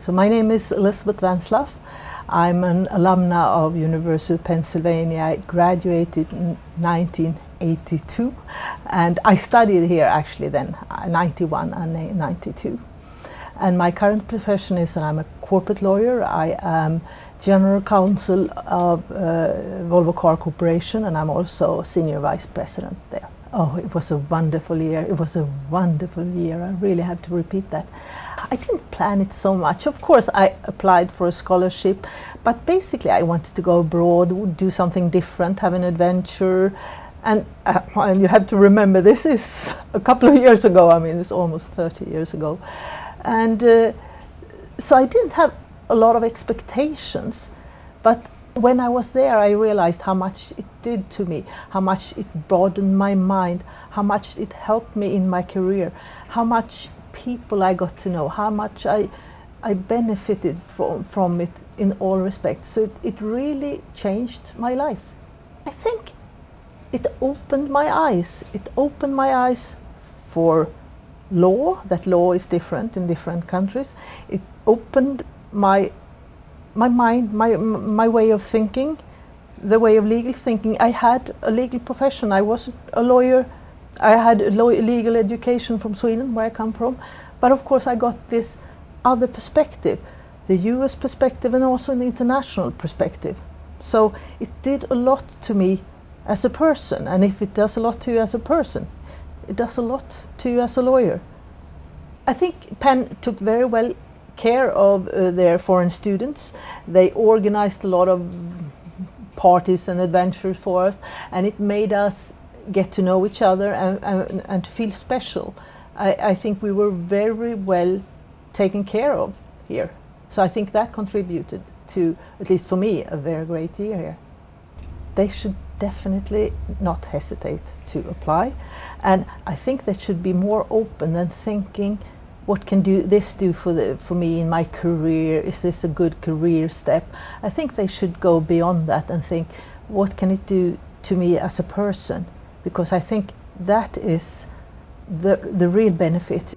So my name is Elisabet Wenzlaff. I'm an alumna of University of Pennsylvania. I graduated in 1982 and I studied here actually then, uh, 91 and 92. And my current profession is that I'm a corporate lawyer. I am general counsel of uh, Volvo Car Corporation and I'm also senior vice president there. Oh, it was a wonderful year. It was a wonderful year. I really have to repeat that. I didn't plan it so much. Of course, I applied for a scholarship, but basically, I wanted to go abroad, do something different, have an adventure. And, uh, and you have to remember, this is a couple of years ago. I mean, it's almost 30 years ago. And uh, so I didn't have a lot of expectations. But when I was there, I realized how much it did to me, how much it broadened my mind, how much it helped me in my career, how much people I got to know, how much I, I benefited from, from it in all respects. So it, it really changed my life. I think it opened my eyes. It opened my eyes for law, that law is different in different countries. It opened my my mind, my, my way of thinking, the way of legal thinking. I had a legal profession. I was a lawyer. I had a legal education from Sweden, where I come from. But of course, I got this other perspective, the US perspective and also an international perspective. So it did a lot to me as a person. And if it does a lot to you as a person, it does a lot to you as a lawyer. I think Penn took very well care of uh, their foreign students. They organized a lot of parties and adventures for us, and it made us get to know each other and, and, and feel special. I, I, think we were very well taken care of here. So I think that contributed to, at least for me, a very great year here. They should definitely not hesitate to apply. And I think they should be more open than thinking what can do this do for the for me in my career? Is this a good career step? I think they should go beyond that and think, what can it do to me as a person? Because I think that is the the real benefit.